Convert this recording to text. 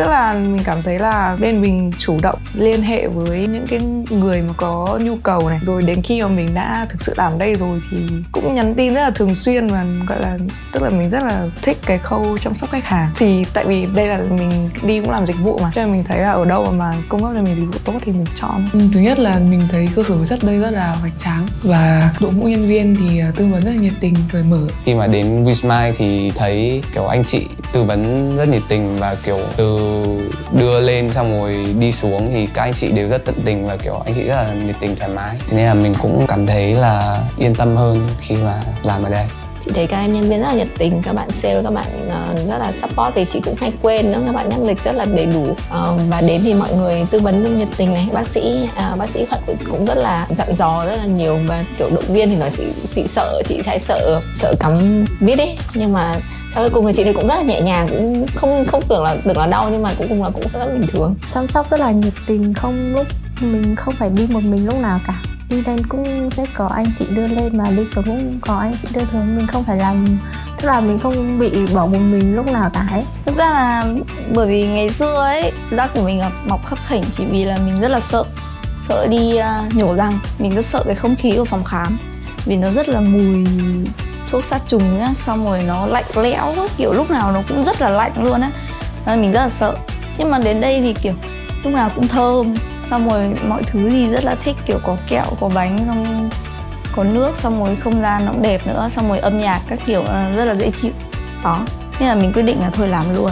tức là mình cảm thấy là bên mình chủ động liên hệ với những cái người mà có nhu cầu này. Rồi đến khi mà mình đã thực sự làm đây rồi thì cũng nhắn tin rất là thường xuyên và gọi là tức là mình rất là thích cái khâu chăm sóc khách hàng. Thì tại vì đây là mình đi cũng làm dịch vụ mà cho nên mình thấy là ở đâu mà cung cấp cho mình dịch vụ tốt thì mình chọn. Ừ, thứ nhất là mình thấy cơ sở chất đây rất là hoành tráng và đội ngũ nhân viên thì à, tư vấn rất là nhiệt tình cởi mở. Khi mà đến Wismile thì thấy kiểu anh chị tư vấn rất nhiệt tình và kiểu từ đưa lên xong rồi đi xuống thì các anh chị đều rất tận tình và, kiểu, anh chị rất là nhiệt tình, thoải mái. Thế nên là mình cũng cảm thấy là yên tâm hơn khi mà làm ở đây chị thấy các em nhân viên rất là nhiệt tình các bạn sale các bạn uh, rất là support vì chị cũng hay quên nữa các bạn nhắc lịch rất là đầy đủ. Uh, và đến thì mọi người tư vấn rất nhiệt tình này bác sĩ uh, bác sĩ thuận cũng rất là dặn dò rất là nhiều và kiểu động viên thì nói chị chị sợ chị sẽ sợ sợ cắm viết ấy. Nhưng mà sau cuối cùng thì chị thì cũng rất là nhẹ nhàng cũng không không tưởng là tưởng là đau nhưng mà cũng cùng là cũng rất là bình thường. Chăm sóc rất là nhiệt tình không lúc mình không phải đi một mình lúc nào cả đi lên cũng sẽ có anh chị đưa lên mà đi xuống cũng có anh chị đưa xuống. Mình không phải làm tức là mình không bị bỏ một mình lúc nào cả ấy. Thực ra là bởi vì ngày xưa ấy da của mình mọc khắp khỉnh chỉ vì là mình rất là sợ. Sợ đi uh, nhổ răng. Mình rất sợ cái không khí của phòng khám. Vì nó rất là mùi thuốc sát trùng nhá xong rồi nó lạnh lẽo kiểu lúc nào nó cũng rất là lạnh luôn á. Nên mình rất là sợ. Nhưng mà đến đây thì kiểu lúc nào cũng thơm, xong rồi mọi thứ thì rất là thích, kiểu có kẹo, có bánh, xong có nước, xong rồi không gian nó cũng đẹp nữa, xong rồi âm nhạc các kiểu ờ, rất là dễ chịu. Đó, nên là mình quyết định là thôi làm luôn.